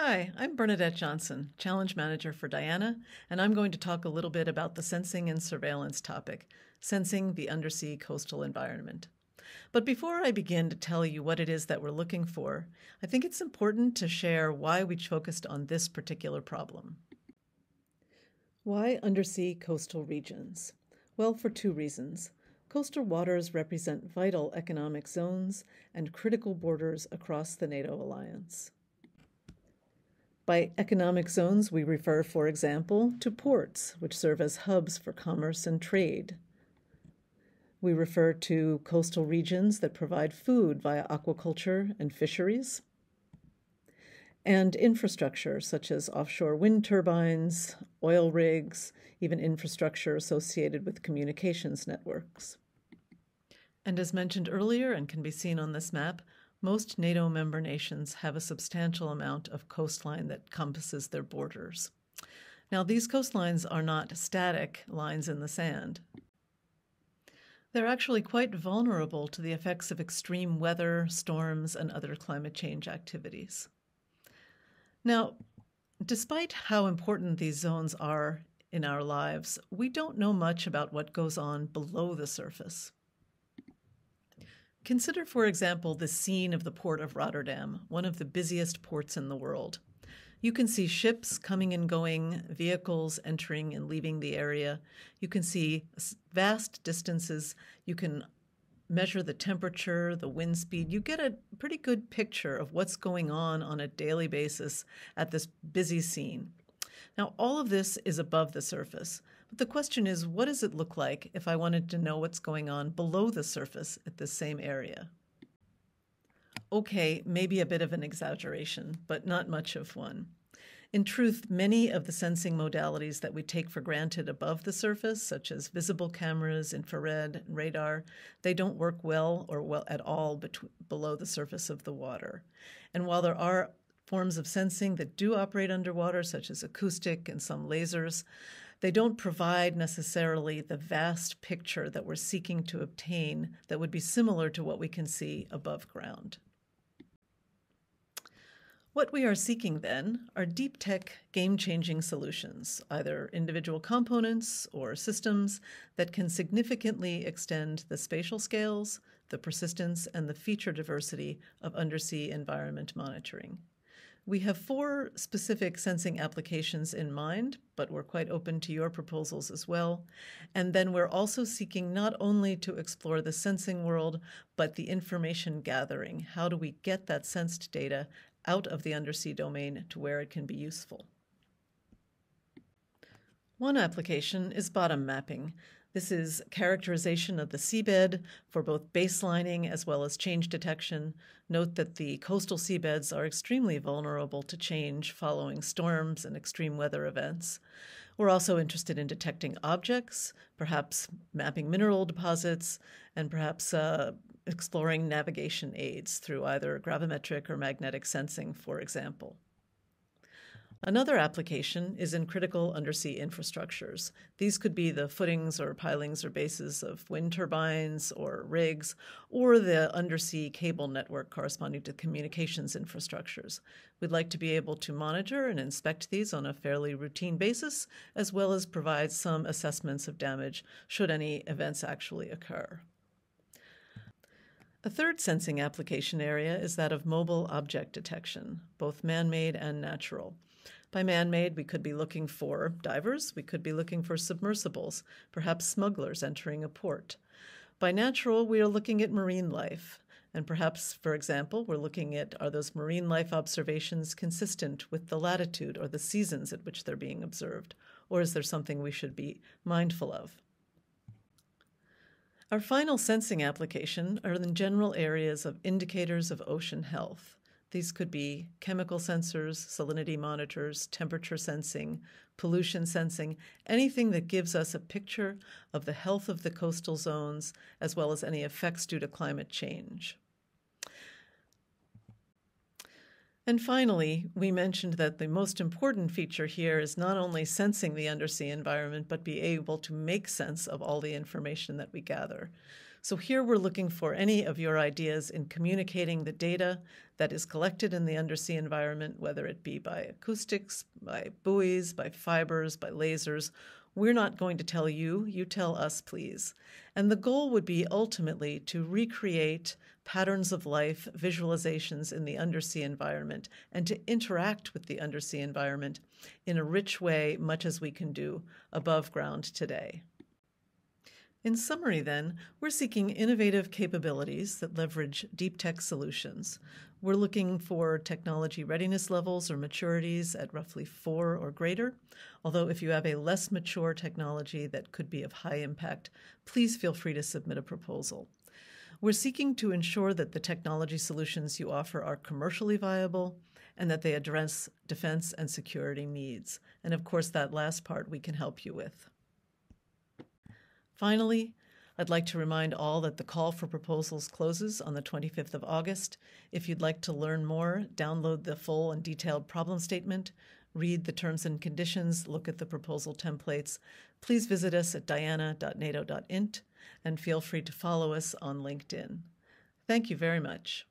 Hi, I'm Bernadette Johnson, Challenge Manager for Diana, and I'm going to talk a little bit about the sensing and surveillance topic, sensing the undersea coastal environment. But before I begin to tell you what it is that we're looking for, I think it's important to share why we focused on this particular problem. Why undersea coastal regions? Well, for two reasons. Coastal waters represent vital economic zones and critical borders across the NATO alliance. By economic zones, we refer, for example, to ports, which serve as hubs for commerce and trade. We refer to coastal regions that provide food via aquaculture and fisheries, and infrastructure such as offshore wind turbines, oil rigs, even infrastructure associated with communications networks. And as mentioned earlier and can be seen on this map, most NATO member nations have a substantial amount of coastline that compasses their borders. Now, these coastlines are not static lines in the sand. They're actually quite vulnerable to the effects of extreme weather, storms, and other climate change activities. Now, despite how important these zones are in our lives, we don't know much about what goes on below the surface. Consider, for example, the scene of the port of Rotterdam, one of the busiest ports in the world. You can see ships coming and going, vehicles entering and leaving the area. You can see vast distances. You can measure the temperature, the wind speed. You get a pretty good picture of what's going on on a daily basis at this busy scene. Now, all of this is above the surface, but the question is what does it look like if I wanted to know what's going on below the surface at this same area? Okay, maybe a bit of an exaggeration, but not much of one. In truth, many of the sensing modalities that we take for granted above the surface, such as visible cameras, infrared, and radar, they don't work well or well at all below the surface of the water. And while there are forms of sensing that do operate underwater, such as acoustic and some lasers, they don't provide necessarily the vast picture that we're seeking to obtain that would be similar to what we can see above ground. What we are seeking then are deep tech game changing solutions, either individual components or systems that can significantly extend the spatial scales, the persistence, and the feature diversity of undersea environment monitoring. We have four specific sensing applications in mind, but we're quite open to your proposals as well. And then we're also seeking not only to explore the sensing world, but the information gathering. How do we get that sensed data out of the undersea domain to where it can be useful? One application is bottom mapping. This is characterization of the seabed for both baselining as well as change detection. Note that the coastal seabeds are extremely vulnerable to change following storms and extreme weather events. We're also interested in detecting objects, perhaps mapping mineral deposits, and perhaps uh, exploring navigation aids through either gravimetric or magnetic sensing, for example. Another application is in critical undersea infrastructures. These could be the footings or pilings or bases of wind turbines or rigs, or the undersea cable network corresponding to communications infrastructures. We'd like to be able to monitor and inspect these on a fairly routine basis, as well as provide some assessments of damage should any events actually occur. A third sensing application area is that of mobile object detection, both man made and natural. By man made, we could be looking for divers, we could be looking for submersibles, perhaps smugglers entering a port. By natural, we are looking at marine life. And perhaps, for example, we're looking at are those marine life observations consistent with the latitude or the seasons at which they're being observed? Or is there something we should be mindful of? Our final sensing application are in general areas of indicators of ocean health. These could be chemical sensors, salinity monitors, temperature sensing, pollution sensing, anything that gives us a picture of the health of the coastal zones as well as any effects due to climate change. And finally, we mentioned that the most important feature here is not only sensing the undersea environment, but be able to make sense of all the information that we gather. So here we're looking for any of your ideas in communicating the data that is collected in the undersea environment, whether it be by acoustics, by buoys, by fibers, by lasers. We're not going to tell you, you tell us, please. And the goal would be ultimately to recreate patterns of life, visualizations in the undersea environment, and to interact with the undersea environment in a rich way, much as we can do above ground today. In summary, then, we're seeking innovative capabilities that leverage deep tech solutions. We're looking for technology readiness levels or maturities at roughly four or greater. Although, if you have a less mature technology that could be of high impact, please feel free to submit a proposal. We're seeking to ensure that the technology solutions you offer are commercially viable and that they address defense and security needs. And of course, that last part we can help you with. Finally, I'd like to remind all that the call for proposals closes on the 25th of August. If you'd like to learn more, download the full and detailed problem statement, read the terms and conditions, look at the proposal templates. Please visit us at diana.nato.int and feel free to follow us on LinkedIn. Thank you very much.